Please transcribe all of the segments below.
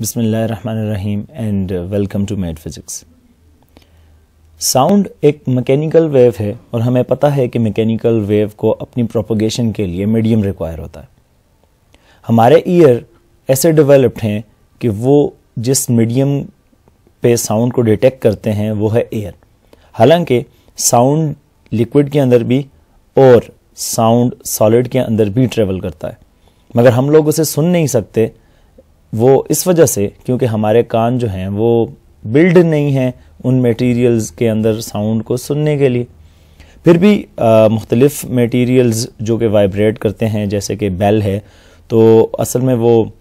बिसमीम and welcome to med physics sound एक mechanical wave है और हमें पता है कि मैकेनिकल वेव को अपनी प्रोपोगेशन के लिए मीडियम रिक्वायर होता है। हमारे ईयर ऐसे डेवलप्ड हैं कि वो जिस मीडियम पे साउंड को डिटेक्ट करते हैं, वो है एयर हालाँकि साउंड लिक्विड के अंदर भी और साउंड सॉलिड के अंदर भी ट्रेवल करता है। मगर हम लोग उसे सुन नहीं सकते वो इस वजह से, क्योंकि हमारे कान जो हैं, वो बिल्ड नहीं हैं उन मटेरियल्स के अंदर साउंड को सुनने के लिए। फिर भी मुख्तलिफ़ मटेरियल्स जो कि वाइब्रेट करते हैं, जैसे कि बेल है तो असल में वो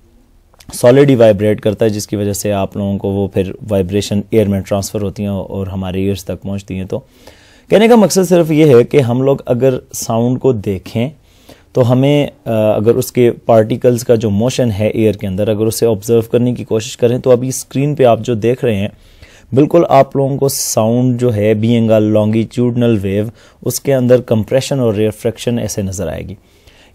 सॉलिड ही वाइब्रेट करता है, जिसकी वजह से आप लोगों को वो फिर वाइब्रेशन एयर में ट्रांसफ़र होती हैं और हमारे ईयर्स तक पहुँचती हैं। तो कहने का मकसद सिर्फ़ ये है कि हम लोग अगर साउंड को देखें तो हमें अगर उसके पार्टिकल्स का जो मोशन है एयर के अंदर, अगर उसे ऑब्ज़र्व करने की कोशिश करें तो अभी स्क्रीन पे आप जो देख रहे हैं, बिल्कुल आप लोगों को साउंड जो है बीइंग लॉन्गिट्यूडनल वेव उसके अंदर कंप्रेशन और रिफ्रैक्शन ऐसे नज़र आएगी।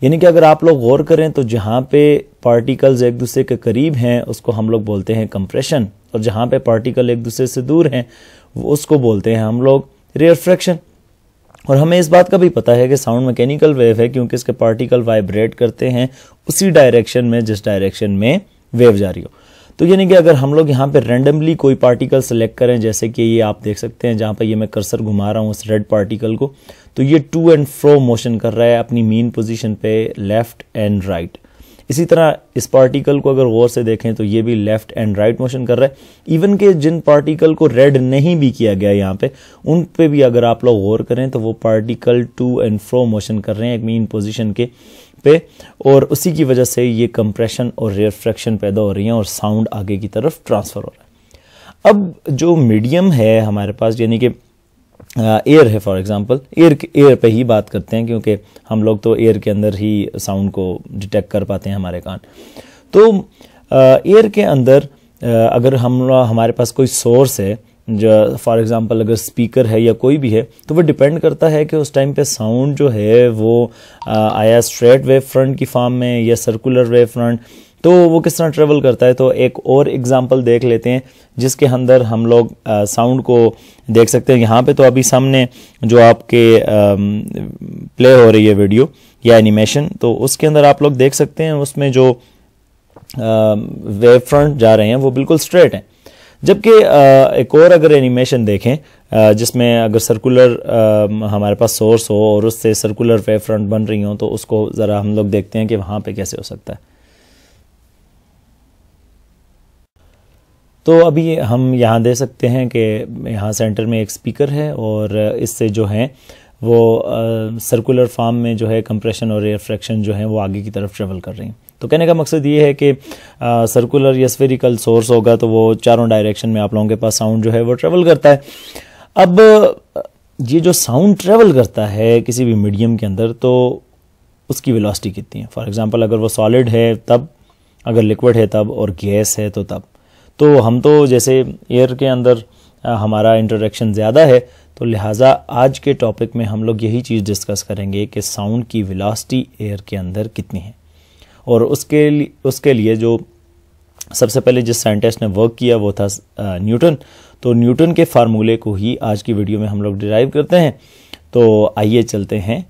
यानी कि अगर आप लोग गौर करें तो जहाँ पे पार्टिकल्स एक दूसरे के करीब हैं, उसको हम लोग बोलते हैं कंप्रेशन और जहाँ पे पार्टिकल एक दूसरे से दूर हैं उसको बोलते हैं हम लोग रिफ्रैक्शन और हमें इस बात का भी पता है कि साउंड मैकेनिकल वेव है क्योंकि इसके पार्टिकल वाइब्रेट करते हैं उसी डायरेक्शन में, जिस डायरेक्शन में वेव जा रही हो। तो यानी कि अगर हम लोग यहाँ पे रेंडमली कोई पार्टिकल सेलेक्ट करें, जैसे कि ये आप देख सकते हैं जहाँ पर ये मैं कर्सर घुमा रहा हूँ उस रेड पार्टिकल को तो ये टू एंड फ्रो मोशन कर रहा है अपनी मेन पोजीशन पे लेफ़्ट एंड राइट इसी तरह इस पार्टिकल को अगर गौर से देखें तो ये भी लेफ़्ट एंड राइट मोशन कर रहा है। इवन के जिन पार्टिकल को रेड नहीं भी किया गया यहाँ पे, उन पे भी अगर आप लोग गौर करें तो वो particle to and fro motion कर रहे हैं एक मीन पोजिशन के पे, और उसी की वजह से ये कंप्रेशन और रिफ्रैक्शन पैदा हो रही है और साउंड आगे की तरफ़ ट्रांसफ़र हो रहा है। अब जो मीडियम है हमारे पास, यानी कि एयर है फॉर एग्जांपल एयर एयर पे ही बात करते हैं, क्योंकि हम लोग तो एयर के अंदर ही साउंड को डिटेक्ट कर पाते हैं हमारे कान। तो एयर के अंदर अगर हम हमारे पास कोई सोर्स है, जो फॉर एग्जांपल अगर स्पीकर है या कोई भी है तो वो डिपेंड करता है कि उस टाइम पे साउंड जो है, वो आया स्ट्रेट वेव फ्रंट की फॉर्म में या सर्कुलर वेव फ्रंट तो वो किस तरह ट्रेवल करता है? तो एक और एग्जांपल देख लेते हैं जिसके अंदर हम लोग साउंड को देख सकते हैं। यहाँ पे तो अभी सामने जो आपके आ, प्ले हो रही है वीडियो या एनिमेशन तो उसके अंदर आप लोग देख सकते हैं उसमें जो वेव फ्रंट जा रहे हैं वो बिल्कुल स्ट्रेट हैं। जबकि एक और अगर एनिमेशन देखें जिसमें अगर सर्कुलर हमारे पास सोर्स हो और उससे सर्कुलर वेव फ्रंट बन रही हो तो उसको ज़रा हम लोग देखते हैं कि वहाँ पे कैसे हो सकता है। तो अभी हम यहाँ दे सकते हैं कि यहाँ सेंटर में एक स्पीकर है और इससे जो है वो सर्कुलर फॉर्म में जो है कंप्रेशन और रिफ्रैक्शन जो है वो आगे की तरफ़ ट्रेवल कर रही हैं। तो कहने का मकसद ये है कि सर्कुलर या स्फेरिकल सोर्स होगा तो वो चारों डायरेक्शन में आप लोगों के पास साउंड जो है वो ट्रेवल करता है। अब, ये जो साउंड ट्रेवल करता है किसी भी मीडियम के अंदर तो उसकी वेलोसिटी कितनी है? फॉर एग्जांपल अगर वो सॉलिड है तब, अगर लिक्विड है तब और गैस है तो तब। तो हम तो जैसे एयर के अंदर हमारा इंट्रोडक्शन ज़्यादा है तो लिहाजा आज के टॉपिक में हम लोग यही चीज़ डिस्कस करेंगे कि साउंड की विलासिटी एयर के अंदर कितनी है। और उसके लिए उसके लिए जो सबसे पहले जिस साइंटिस्ट ने वर्क किया वो था न्यूटन तो न्यूटन के फार्मूले को ही आज की वीडियो में हम लोग डिराइव करते हैं। तो आइए चलते हैं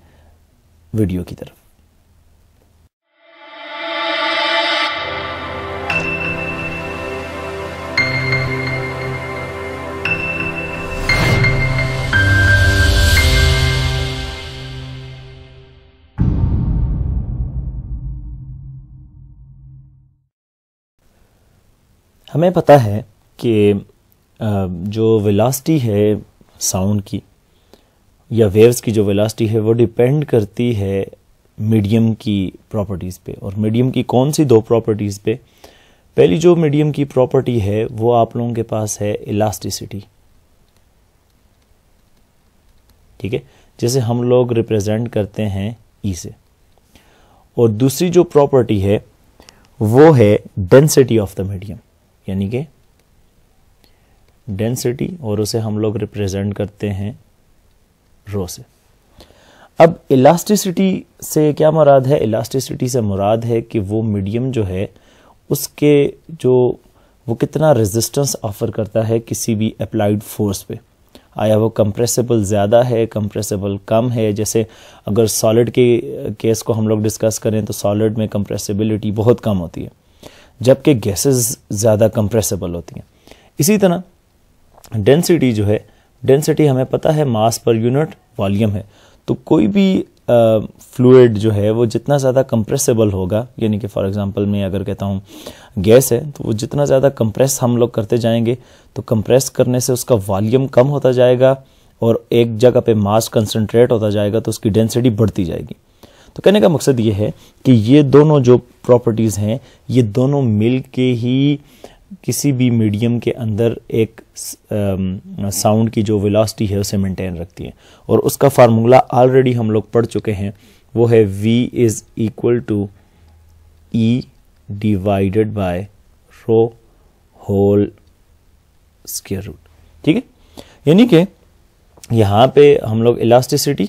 वीडियो की तरफ़। हमें पता है कि जो वेलासिटी है साउंड की या वेव्स की जो वेलासिटी है, वो डिपेंड करती है मीडियम की प्रॉपर्टीज़ पे। और मीडियम की कौन सी दो प्रॉपर्टीज़ पे? पहली जो मीडियम की प्रॉपर्टी है, वो आप लोगों के पास है इलास्टिसिटी ठीक है? जैसे हम लोग रिप्रेजेंट करते हैं ई से। और दूसरी जो प्रॉपर्टी है, वो है डेंसिटी ऑफ़ द मीडियम यानी कि डेंसिटी और उसे हम लोग रिप्रेजेंट करते हैं रो से। अब इलास्टिसिटी से क्या मुराद है? इलास्टिसिटी से मुराद है कि वो मीडियम जो है, उसके जो वो कितना रेजिस्टेंस ऑफ़र करता है किसी भी अप्लाइड फोर्स पे। आया वो कंप्रेसिबल ज़्यादा है कंप्रेसिबल कम है। जैसे अगर सॉलिड के केस को हम लोग डिस्कस करें तो सॉलिड में कंप्रेसिबिलिटी बहुत कम होती है। जबकि गैसेस ज़्यादा कंप्रेसिबल होती हैं। इसी तरह डेंसिटी जो है डेंसिटी हमें पता है मास पर यूनिट वॉल्यूम है। तो कोई भी फ्लूड जो है, वो जितना ज़्यादा कंप्रेसिबल होगा, यानी कि फॉर एग्जांपल मैं अगर कहता हूँ गैस है तो वो जितना ज़्यादा कंप्रेस हम लोग करते जाएँगे तो कंप्रेस करने से उसका वॉल्यूम कम होता जाएगा और एक जगह पे मास कंसनट्रेट होता जाएगा तो उसकी डेंसिटी बढ़ती जाएगी। तो कहने का मकसद ये है कि ये दोनों जो प्रॉपर्टीज़ हैं, ये दोनों मिल के ही किसी भी मीडियम के अंदर एक साउंड की जो वेलोसिटी है, उसे मेंटेन रखती है। और उसका फार्मूला ऑलरेडी हम लोग पढ़ चुके हैं, वो है v is equal to E divided by rho whole square root ठीक है? यानी कि यहाँ पे हम लोग इलास्टिसिटी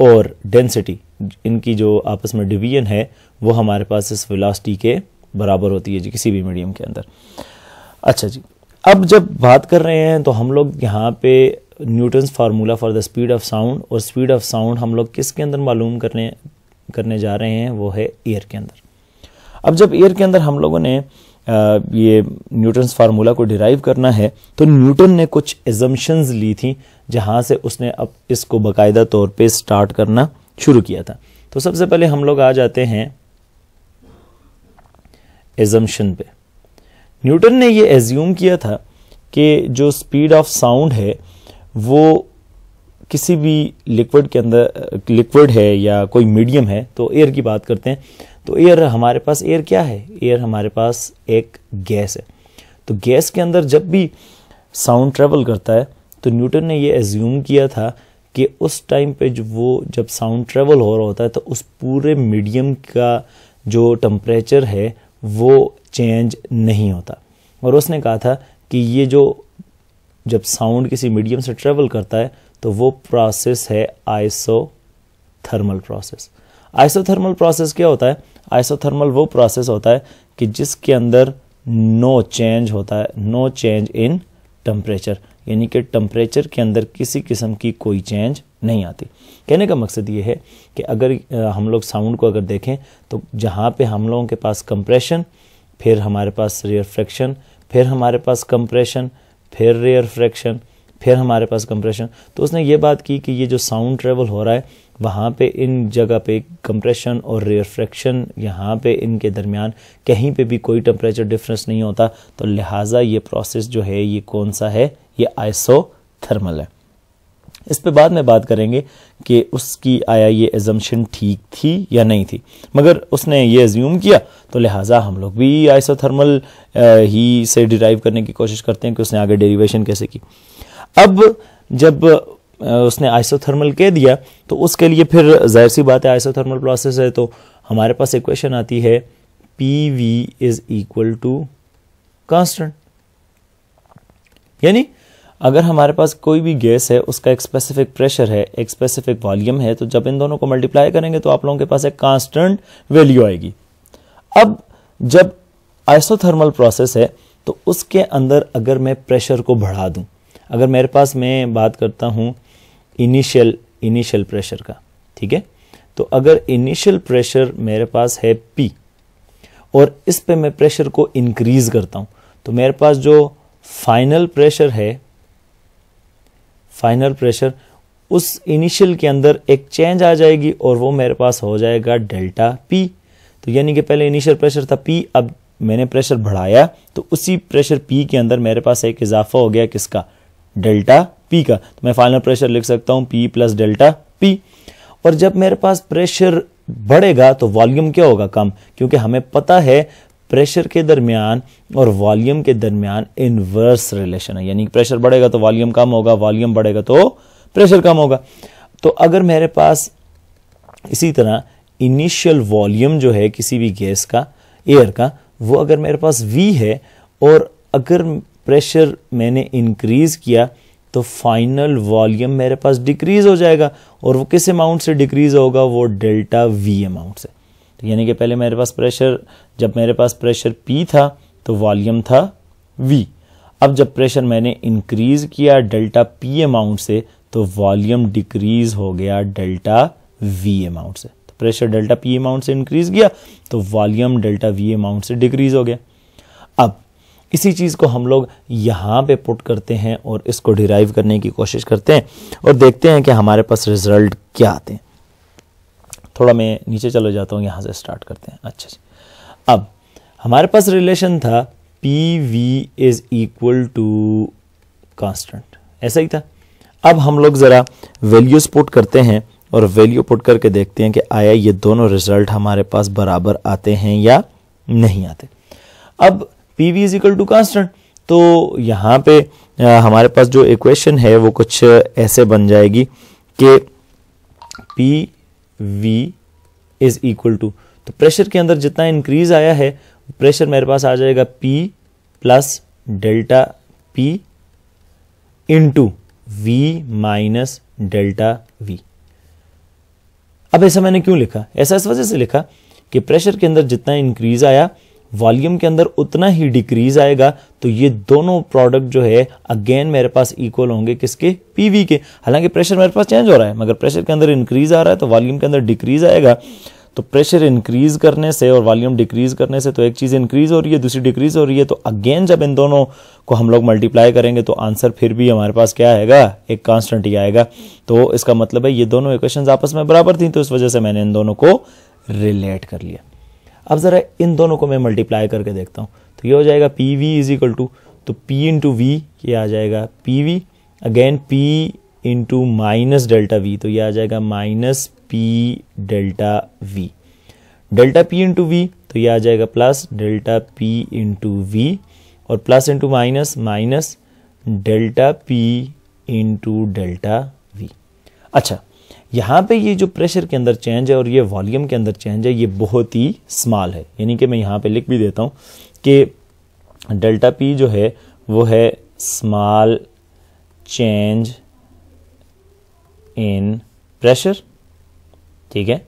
और डेंसिटी इनकी जो आपस में डिवीज़न है, वो हमारे पास इस वेलोसिटी के बराबर होती है जी, किसी भी मीडियम के अंदर। अच्छा जी, अब जब बात कर रहे हैं तो हम लोग यहाँ पे Newton's formula for the speed of sound और स्पीड ऑफ़ साउंड हम लोग किसके अंदर मालूम करने करने जा रहे हैं, वो है एयर के अंदर। अब जब एयर के अंदर हम लोगों ने ये न्यूटन्स फार्मूला को डिराइव करना है तो न्यूटन ने कुछ एजम्पन्स ली थी, जहाँ से उसने अब इसको बाकायदा तौर पे स्टार्ट करना शुरू किया था। तो सबसे पहले हम लोग आ जाते हैं एजम्पन पे। न्यूटन ने ये एज्यूम किया था कि जो स्पीड ऑफ़ साउंड है, वो किसी भी लिक्विड के अंदर लिक्विड है या कोई मीडियम है तो एयर की बात करते हैं। तो एयर हमारे पास एयर क्या है? एयर हमारे पास एक गैस है। तो गैस के अंदर जब भी साउंड ट्रेवल करता है तो न्यूटन ने ये एज्यूम किया था कि उस टाइम पे जो वो, जब साउंड ट्रेवल हो रहा होता है तो उस पूरे मीडियम का जो टम्परेचर है, वो चेंज नहीं होता। और उसने कहा था कि ये जो, जब साउंड किसी मीडियम से ट्रेवल करता है तो वो प्रोसेस है isothermal process isothermal process क्या होता है? आइसोथर्मल वो प्रोसेस होता है कि जिसके अंदर नो चेंज होता है नो चेंज इन टेम्परेचर यानी कि टम्परेचर के अंदर किसी किस्म की कोई चेंज नहीं आती। कहने का मकसद ये है कि अगर हम लोग साउंड को अगर देखें तो जहाँ पे हम लोगों के पास कंप्रेशन फिर हमारे पास रेयर फ्रैक्शन फिर हमारे पास कंप्रेशन फिर रेयर फ्रैक्शन फिर हमारे पास कंप्रेशन तो उसने ये बात की कि ये जो साउंड ट्रेवल हो रहा है वहाँ पे इन जगह पे कंप्रेशन और रेयर फ्रैक्शन यहाँ पे इनके दरमियान कहीं पे भी कोई टेम्परेचर डिफरेंस नहीं होता। तो लिहाजा ये प्रोसेस जो है, ये कौन सा है? ये आइसोथर्मल है। इस पे बाद में बात करेंगे कि उसकी आया ये एजम्पन ठीक थी या नहीं थी। मगर उसने ये एज्यूम किया तो लिहाजा हम लोग भी आइसोथर्मल ही से डिराइव करने की कोशिश करते हैं कि उसने आगे डेरिवेशन कैसे की। अब जब उसने आइसोथर्मल कह दिया तो उसके लिए फिर ज़ाहिर सी बात है आइसोथर्मल प्रोसेस है तो हमारे पास इक्वेशन आती है P V is equal to constant यानी, अगर हमारे पास कोई भी गैस है, उसका एक स्पेसिफिक प्रेशर है, एक स्पेसिफिक वॉल्यूम है तो जब इन दोनों को मल्टीप्लाई करेंगे तो आप लोगों के पास एक कांस्टेंट वैल्यू आएगी। अब जब आइसोथर्मल प्रोसेस है तो उसके अंदर अगर मैं प्रेशर को बढ़ा दूँ, अगर मेरे पास मैं बात करता हूँ इनिशियल इनिशियल प्रेशर का, ठीक है? तो अगर इनिशियल प्रेशर मेरे पास है पी और इस पे मैं प्रेशर को इंक्रीज करता हूँ तो मेरे पास जो फाइनल प्रेशर है फाइनल प्रेशर उस इनिशियल के अंदर एक चेंज आ जाएगी और वो मेरे पास हो जाएगा डेल्टा पी तो यानी कि पहले इनिशियल प्रेशर था पी अब मैंने प्रेशर बढ़ाया तो उसी प्रेशर पी के अंदर मेरे पास एक इजाफा हो गया किसका? डेल्टा पी का तो मैं फाइनल प्रेशर लिख सकता हूँ पी प्लस डेल्टा पी और जब मेरे पास प्रेशर बढ़ेगा तो वॉल्यूम क्या होगा कम? क्योंकि हमें पता है प्रेशर के दरमियान और वॉल्यूम के दरमियान इनवर्स रिलेशन है। यानी प्रेशर बढ़ेगा तो वॉल्यूम कम होगा वॉल्यूम बढ़ेगा तो प्रेशर कम होगा। तो अगर मेरे पास इसी तरह इनिशियल वॉल्यूम जो है किसी भी गैस का एयर का, वो अगर मेरे पास वी है, और अगर प्रेशर मैंने इंक्रीज किया तो फाइनल वॉल्यूम मेरे पास डिक्रीज हो जाएगा और वो किस अमाउंट से डिक्रीज होगा? वो डेल्टा वी अमाउंट से। तो यानी कि पहले मेरे पास प्रेशर जब मेरे पास प्रेशर पी था तो वॉल्यूम था वी अब जब प्रेशर मैंने इंक्रीज किया डेल्टा पी अमाउंट से तो वॉल्यूम डिक्रीज हो गया डेल्टा वी अमाउंट से। तो प्रेशर डेल्टा पी अमाउंट से इंक्रीज किया तो वॉल्यूम डेल्टा वी अमाउंट से डिक्रीज हो गया। इसी चीज़ को हम लोग यहाँ पे पुट करते हैं और इसको डिराइव करने की कोशिश करते हैं और देखते हैं कि हमारे पास रिज़ल्ट क्या आते हैं थोड़ा मैं नीचे चले जाता हूँ, यहाँ से स्टार्ट करते हैं। अच्छा जी। अब, हमारे पास रिलेशन था P V is equal to constant ऐसा ही था। अब हम लोग ज़रा वैल्यूज़ पुट करते हैं और वैल्यू पुट करके देखते हैं कि आया ये दोनों रिज़ल्ट हमारे पास बराबर आते हैं या नहीं आते। अब P V is equal to constant तो यहाँ पे हमारे पास जो इक्वेशन है, वो कुछ ऐसे बन जाएगी कि P V is equal to तो प्रेशर के अंदर जितना इंक्रीज आया है प्रेशर मेरे पास आ जाएगा P plus delta P into V minus delta V अब ऐसा मैंने क्यों लिखा? ऐसा इस वजह से लिखा कि प्रेशर के अंदर जितना इंक्रीज आया वॉल्यूम के अंदर उतना ही डिक्रीज आएगा तो ये दोनों प्रोडक्ट जो है अगेन मेरे पास इक्वल होंगे किसके? पीवी के। हालाँकि प्रेशर मेरे पास चेंज हो रहा है, मगर प्रेशर के अंदर इंक्रीज आ रहा है तो वॉल्यूम के अंदर डिक्रीज आएगा। तो प्रेशर इंक्रीज करने से और वॉल्यूम डिक्रीज करने से तो एक चीज़ इंक्रीज हो रही है, दूसरी डिक्रीज हो रही है तो अगेन जब इन दोनों को हम लोग मल्टीप्लाई करेंगे तो आंसर फिर भी हमारे पास क्या आएगा? एक कांस्टेंट ही आएगा। तो इसका मतलब है ये दोनों इक्वेशन आपस में बराबर थी तो इस वजह से मैंने इन दोनों को रिलेट कर लिया। अब ज़रा इन दोनों को मैं मल्टीप्लाई करके देखता हूँ। तो ये हो जाएगा P V is equal to तो पी इंटू वी ये आ जाएगा P V again P into minus delta V तो ये आ जाएगा minus P delta V delta P into V तो ये आ जाएगा plus delta P into V और plus into minus minus delta P into delta V अच्छा यहाँ पे ये जो प्रेशर के अंदर चेंज है और ये वॉल्यूम के अंदर चेंज है, ये बहुत ही स्मॉल है। यानी कि मैं यहाँ पे लिख भी देता हूँ कि डेल्टा पी जो है, वो है स्मॉल चेंज इन प्रेशर ठीक है?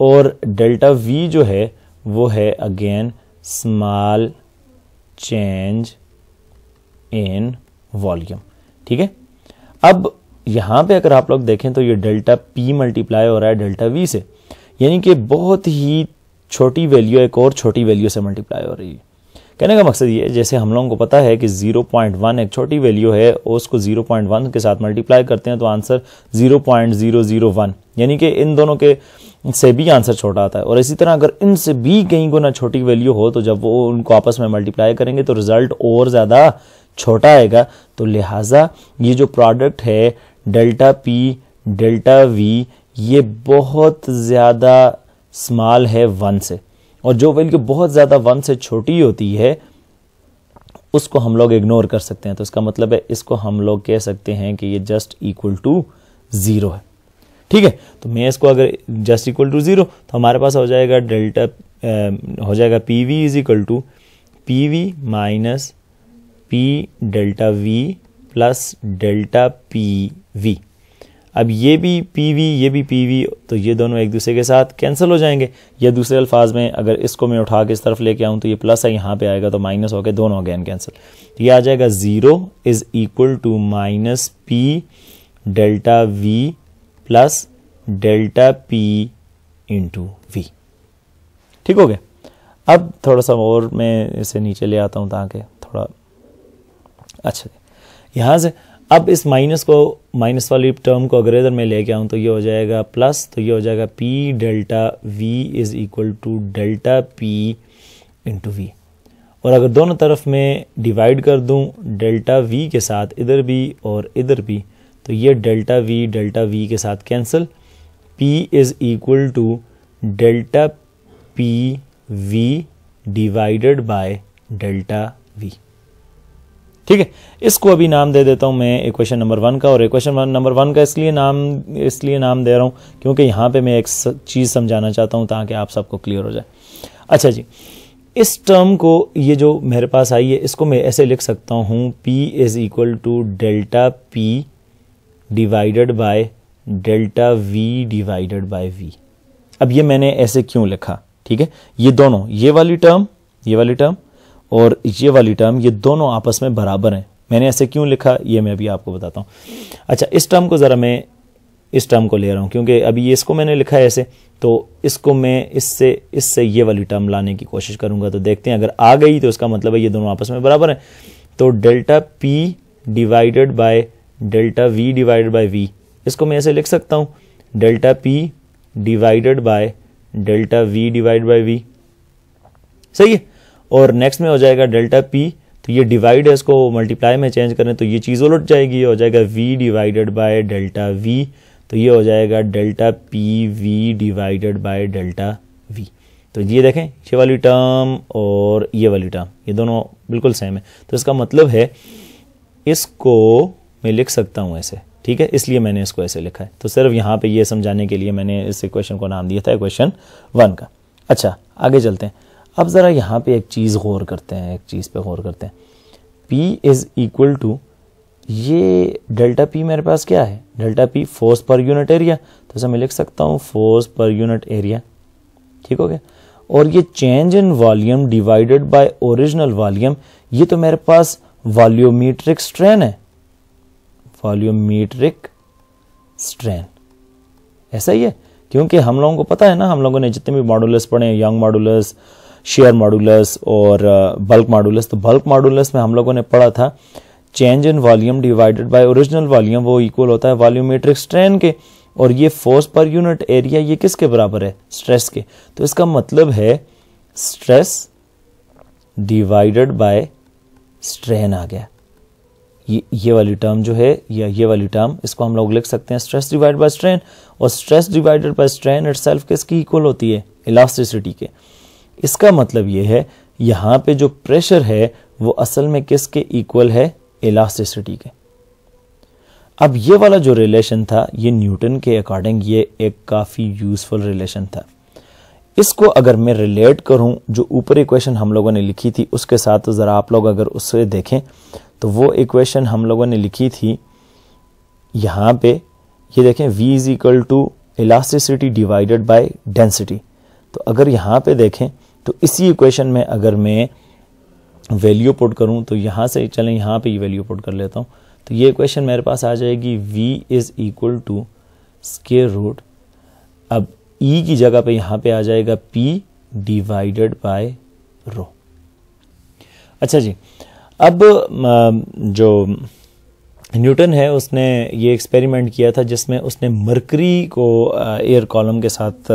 और डेल्टा वी जो है, वो है again small change in volume ठीक है? अब यहाँ पे अगर आप लोग देखें तो ये डेल्टा पी मल्टीप्लाई हो रहा है डेल्टा वी से, यानी कि बहुत ही छोटी वैल्यू एक और छोटी वैल्यू से मल्टीप्लाई हो रही है। कहने का मकसद ये जैसे हम लोगों को पता है कि 0.1 एक छोटी वैल्यू है और उसको 0.1 के साथ मल्टीप्लाई करते हैं तो आंसर 0.001 यानी कि इन दोनों के से भी आंसर छोटा आता है। और इसी तरह अगर इनसे भी कहीं गुना छोटी वैल्यू हो तो जब वो उनको आपस में मल्टीप्लाई करेंगे तो रिज़ल्ट और ज़्यादा छोटा आएगा। तो लिहाजा ये जो प्रोडक्ट है डेल्टा पी डेल्टा वी ये बहुत ज़्यादा स्मॉल है वन से। और जो वैल्यू बहुत ज़्यादा वन से छोटी होती है, उसको हम लोग इग्नोर कर सकते हैं। तो इसका मतलब है, इसको हम लोग कह सकते हैं कि ये जस्ट इक्वल टू ज़ीरो है। ठीक है? तो मैं इसको अगर जस्ट इक्वल टू ज़ीरो तो हमारे पास हो जाएगा डेल्टा हो जाएगा P V is equal to P V minus P delta V plus delta P V अब ये भी पी वी ये भी पी वी तो ये दोनों एक दूसरे के साथ कैंसिल हो जाएँगे। या दूसरे अल्फाज में अगर इसको मैं उठा के इस तरफ़ लेके आऊँ तो ये प्लस है, यहाँ पे आएगा तो माइनस हो गया दोनों अगेन कैंसिल तो ये आ जाएगा zero is equal to minus P delta V plus delta P into V ठीक हो गया? अब थोड़ा सा और मैं इसे नीचे ले आता हूँ ताकि थोड़ा अच्छा। यहाँ से अब इस माइनस को, माइनस वाली टर्म को अगर इधर मैं लेके आऊँ तो ये हो जाएगा प्लस तो ये हो जाएगा P delta V is equal to delta P into V और अगर दोनों तरफ़ में डिवाइड कर दूँ डेल्टा वी के साथ इधर भी और इधर भी तो ये डेल्टा वी डेल्टा वी के साथ cancel P is equal to delta P V divided by delta V ठीक है? इसको अभी नाम दे देता हूँ मैं इक्वेशन नंबर वन का, और इक्वेशन नंबर वन का इसलिए नाम इसलिए नाम दे रहा हूँ क्योंकि यहाँ पे मैं एक चीज़ समझाना चाहता हूँ ताकि आप सबको क्लियर हो जाए। अच्छा जी, इस टर्म को, ये जो मेरे पास आई है, इसको मैं ऐसे लिख सकता हूँ P is equal to delta P divided by delta V divided by V अब ये मैंने ऐसे क्यों लिखा? ठीक है? ये दोनों, ये वाली टर्म ये वाली टर्म और ये वाली टर्म ये दोनों आपस में बराबर हैं। मैंने ऐसे क्यों लिखा, ये मैं अभी आपको बताता हूँ। अच्छा इस टर्म को ज़रा मैं इस टर्म को ले रहा हूँ, क्योंकि अभी इसको मैंने लिखा है ऐसे तो इसको मैं इससे इससे ये वाली टर्म लाने की कोशिश करूँगा। तो देखते हैं, अगर आ गई तो इसका मतलब है ये दोनों आपस में बराबर हैं। तो delta P divided by delta V divided by V इसको मैं ऐसे लिख सकता हूँ। Delta P divided by delta V divide by V सही है? और नेक्स्ट में हो जाएगा डेल्टा पी तो ये डिवाइड है, इसको मल्टीप्लाई में चेंज करें तो ये चीज़ उलट जाएगी ये हो जाएगा V divided by delta V तो ये हो जाएगा delta P V divided by delta V तो ये देखें, ये वाली टर्म और ये वाली टर्म ये दोनों बिल्कुल सेम है। तो इसका मतलब है, इसको मैं लिख सकता हूँ ऐसे, ठीक है? इसलिए मैंने इसको ऐसे लिखा है। तो सिर्फ़ यहाँ पे ये समझाने के लिए मैंने इस इक्वेशन को नाम दिया था इक्वेशन वन का। अच्छा आगे चलते हैं। अब ज़रा यहाँ पे एक चीज़ गौर करते हैं, एक चीज़ पे गौर करते हैं। P इज़ इक्वल टू ये डेल्टा P मेरे पास क्या है? Delta P force per unit area तो ऐसा मैं लिख सकता हूँ फोर्स पर यूनिट एरिया ठीक हो गया? और ये change in volume divided by original volume ये तो मेरे पास वॉल्यूमीट्रिक स्ट्रेन है। वॉल्यूमीट्रिक स्ट्रेन ऐसा ही है? क्योंकि हम लोगों को पता है ना, हम लोगों ने जितने भी मॉडुलस पढ़े यंग मॉडुलस शेयर मॉडुलस और बल्क मॉडुलस तो बल्क मॉडुलस में हम लोगों ने पढ़ा था change in volume divided by original volume वो इक्वल होता है वॉल्यूमेट्रिक स्ट्रेन के। और ये फोर्स पर यूनिट एरिया ये किसके बराबर है? स्ट्रेस के। तो इसका मतलब है स्ट्रेस डिवाइडेड बाय स्ट्रेन आ गया। ये ये वाली टर्म जो है, या ये वाली टर्म इसको हम लोग लिख सकते हैं स्ट्रेस डिवाइड बाय स्ट्रेन और stress divided by strain it किसकी इक्वल होती है? इलास्टिसिटी के। इसका मतलब ये है, यहाँ पे जो प्रेशर है, वो असल में किसके इक्वल है? इलास्टिसिटी के। अब ये वाला जो रिलेशन था, ये न्यूटन के अकॉर्डिंग ये एक काफ़ी यूजफुल रिलेशन था। इसको अगर मैं रिलेट करूँ, जो ऊपर इक्वेशन हम लोगों ने लिखी थी, उसके साथ ज़रा आप लोग अगर उससे देखें तो वो इक्वेशन हम लोगों ने लिखी थी, यहाँ पे, ये देखें, v is equal to elasticity divided by density तो अगर यहाँ पे देखें तो इसी इक्वेशन में अगर मैं वैल्यू पुट करूँ तो यहाँ से चलें, यहाँ पे ये वैल्यू पुट कर लेता हूँ तो ये इक्वेशन मेरे पास आ जाएगी v is equal to square root अब e की जगह पे यहाँ पे आ जाएगा p डिवाइडेड बाय रो अच्छा जी, अब जो न्यूटन है, उसने ये एक्सपेरिमेंट किया था जिसमें उसने मरकरी को एयर कॉलम के साथ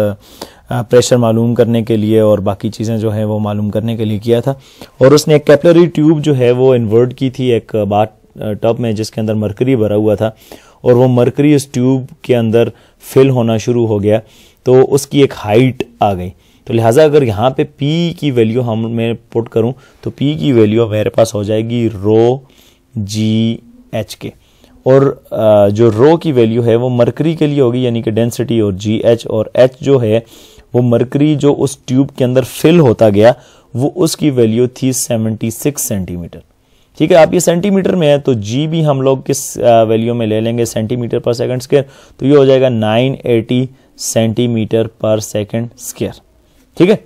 प्रेशर मालूम करने के लिए और बाकी चीज़ें जो हैं वो मालूम करने के लिए किया था। और उसने एक कैपलरी ट्यूब जो है वो इन्वर्ट की थी एक बाट टब में जिसके अंदर मरकरी भरा हुआ था और वो मरकरी उस ट्यूब के अंदर फिल होना शुरू हो गया तो उसकी एक हाइट आ गई। तो लिहाजा अगर यहाँ पे P की वैल्यू हम मैं पुट करूँ तो P की वैल्यू मेरे पास हो जाएगी रो जी एच के और जो रो की वैल्यू है वो मरकरी के लिए होगी, यानी कि डेंसिटी और जी एच और एच जो है वो मरकरी जो उस ट्यूब के अंदर फिल होता गया, वो उसकी वैल्यू थी 76 सेंटीमीटर ठीक है, आप ये सेंटीमीटर में है तो जी भी हम लोग किस वैल्यू में ले लेंगे? सेंटीमीटर पर सेकंड स्क्वायर तो ये हो जाएगा 980 सेंटीमीटर पर सेकंड स्क्वायर ठीक है?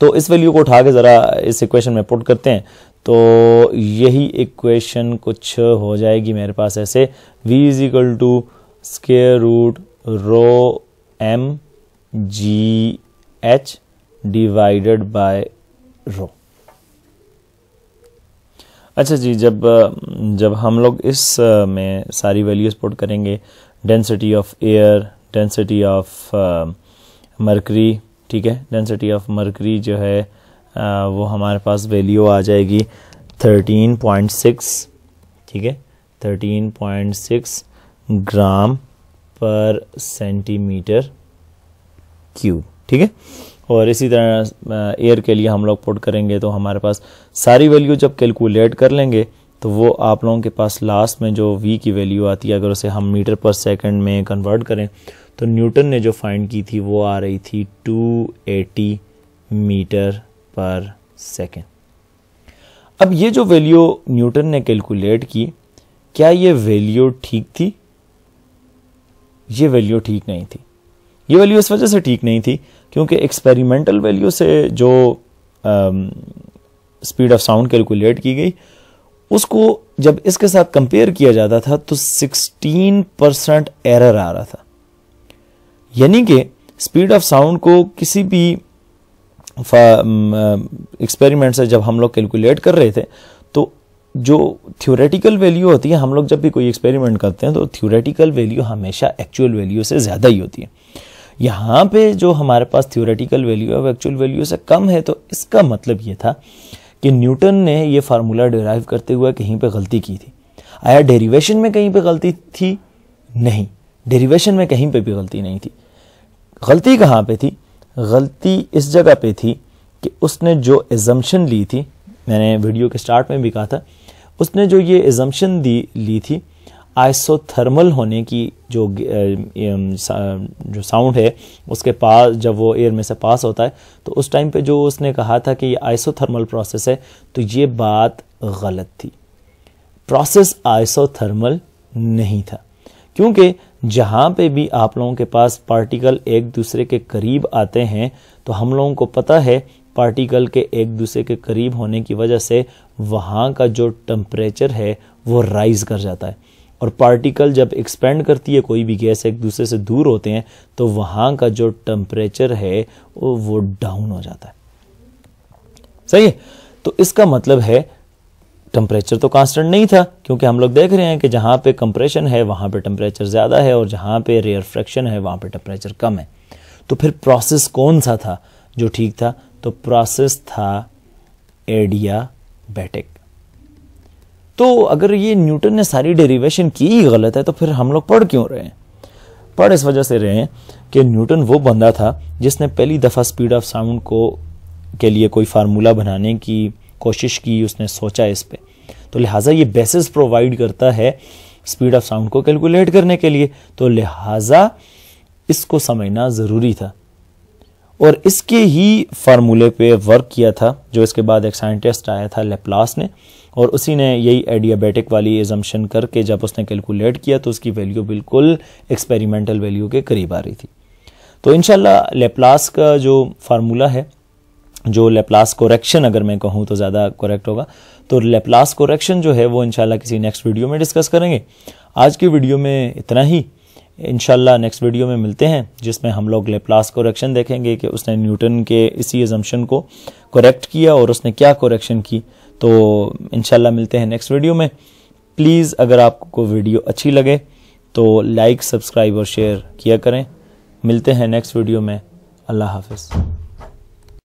तो इस वैल्यू को उठा के ज़रा इस इक्वेशन में पुट करते हैं। तो यही इक्वेशन कुछ हो जाएगी मेरे पास ऐसे। V is equal to square root rho M G H divided by rho अच्छा जी जब जब हम लोग इस में सारी वैल्यूज़ पुट करेंगे density of air density of mercury ठीक है? डेंसिटी ऑफ़ मरकरी जो है आ, वो हमारे पास वैल्यू आ जाएगी 13.6 ठीक है? 13.6 ग्राम पर सेंटीमीटर क्यूब ठीक है? और इसी तरह एयर के लिए हम लोग पुट करेंगे तो हमारे पास सारी वैल्यू जब कैलकुलेट कर लेंगे तो वो आप लोगों के पास लास्ट में जो वी की वैल्यू आती है, अगर उसे हम मीटर पर सेकंड में कन्वर्ट करें तो न्यूटन ने जो फाइंड की थी, वो आ रही थी 280 मीटर पर सेकेंड अब ये जो वैल्यू न्यूटन ने कैलकुलेट की, क्या ये वैल्यू ठीक थी? ये वैल्यू ठीक नहीं थी. ये वैल्यू इस वजह से ठीक नहीं थी, क्योंकि एक्सपेरिमेंटल वैल्यू से जो स्पीड ऑफ़ साउंड कैलकुलेट की गई, उसको जब इसके साथ कंपेयर किया जाता था तो 16 परसेंट एरर आ रहा था। यानी कि स्पीड ऑफ़ साउंड को किसी भी एक्सपेरिमेंट से जब हम लोग कैलकुलेट कर रहे थे तो जो थ्योरेटिकल वैल्यू होती है, हम लोग जब भी कोई एक्सपेरिमेंट करते हैं तो थ्योरेटिकल वैल्यू हमेशा एक्चुअल वैल्यू से ज़्यादा ही होती है। यहाँ पे जो हमारे पास थ्योरेटिकल वैल्यू है वो एक्चुअल वैल्यू से कम है तो इसका मतलब ये था कि न्यूटन ने ये फार्मूला डिराइव करते हुए कहीं पे गलती की थी। आया डेरिवेशन में कहीं पे गलती थी? नहीं। डेरिवेशन में कहीं पे भी गलती नहीं थी। गलती कहाँ पे थी? गलती इस जगह पे थी कि उसने जो एजम्पन ली थी, मैंने वीडियो के स्टार्ट में भी कहा था, उसने जो ये एजम्पन दी, ली थी आइसोथर्मल होने की जो जो साउंड है, उसके पास, जब वो एयर में से पास होता है तो उस टाइम पे जो उसने कहा था कि ये आइसोथर्मल प्रोसेस है तो ये बात गलत थी। प्रोसेस आइसोथर्मल नहीं था। क्योंकि जहाँ पे भी आप लोगों के पास पार्टिकल एक दूसरे के करीब आते हैं तो हम लोगों को पता है पार्टिकल के एक दूसरे के करीब होने की वजह से वहाँ का जो टम्परेचर है, वो राइज कर जाता है। और पार्टिकल जब एक्सपेंड करती है, कोई भी गैस एक दूसरे से दूर होते हैं तो वहाँ का जो टेम्परेचर है, वो डाउन हो जाता है। सही है? तो इसका मतलब है टेम्परेचर तो कांस्टेंट नहीं था, क्योंकि हम लोग देख रहे हैं कि जहाँ पे कंप्रेशन है, वहाँ पे टेम्परेचर ज़्यादा है, और जहाँ पे रेयर फ्रैक्शन है, वहाँ पे टेम्परेचर कम है। तो फिर प्रोसेस कौन सा था जो ठीक था? तो प्रोसेस था एडियाबैटिक तो अगर ये न्यूटन ने सारी डेरिवेशन की ही गलत है तो फिर हम लोग पढ़ क्यों रहे हैं? पढ़ इस वजह से रहे हैं कि न्यूटन वो बंदा था जिसने पहली दफ़ा स्पीड ऑफ़ साउंड को, के लिए कोई फार्मूला बनाने की कोशिश की, उसने सोचा इस पर तो लिहाजा ये बेसिस प्रोवाइड करता है स्पीड ऑफ़ साउंड को कैलकुलेट करने के लिए। तो लिहाजा इसको समझना ज़रूरी था। और इसके ही फार्मूले पे वर्क किया था, जो इसके बाद एक साइंटिस्ट आया था लेप्लास ने, और उसी ने यही एडियाबेटिक वाली एजम्पन करके जब उसने कैलकुलेट किया तो उसकी वैल्यू बिल्कुल एक्सपेरिमेंटल वैल्यू के करीब आ रही थी। तो इनशाला लेप्लास का जो फार्मूला है, जो लेप्लास कोरेक्शन अगर मैं कहूँ तो ज़्यादा करेक्ट होगा तो लेप्लास कोरेक्शन जो है वो इंशाल्लाह किसी नेक्स्ट वीडियो में डिस्कस करेंगे। आज की वीडियो में इतना ही। इनशाला नेक्स्ट वीडियो में मिलते हैं, जिसमें हम लोग लेप्लास कोरेक्शन देखेंगे कि उसने न्यूटन के इसी एजम्पन को करेक्ट किया और उसने क्या कोरेक्शन की। तो इनशाला मिलते हैं नेक्स्ट वीडियो में। प्लीज़ अगर आपको वीडियो अच्छी लगे तो लाइक सब्सक्राइब और शेयर किया करें। मिलते हैं नेक्स्ट वीडियो में। अल्लाह हाफिज़।